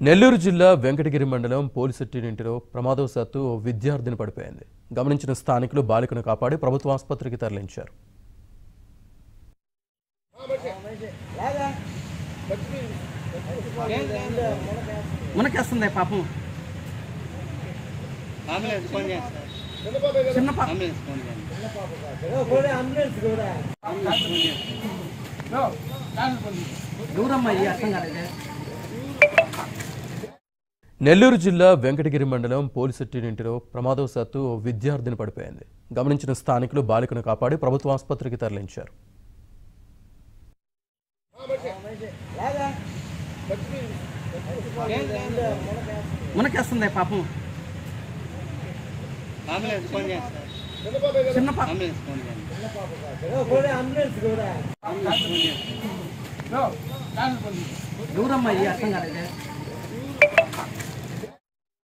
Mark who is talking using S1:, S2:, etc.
S1: నెల్లూరు జిల్లా వెంకటగిరి మండలం పోలిసెట్టినింటిలో ప్రమాదవశాత్తు ఓ విద్యార్థిని పడిపోయింది. గమనించిన స్థానికులు బాలికను కాపాడి ప్రభుత్వ ఆసుపత్రికి తరలించారు.
S2: పాపం. చిన్న పాప. ఈ అర్థం కాలేదు.
S1: నెల్లూరు జిల్లా వెంకటగిరి మండలం పోలిసెట్టినింటిలో ప్రమాదవశాత్తు ఓ విద్యార్థిని పడిపోయింది. గమనించిన స్థానికులు బాలికను కాపాడి ప్రభుత్వ ఆసుపత్రికి తరలించారు.
S2: పాపం. చిన్న పాప. ఈ అర్థం కాలేదు?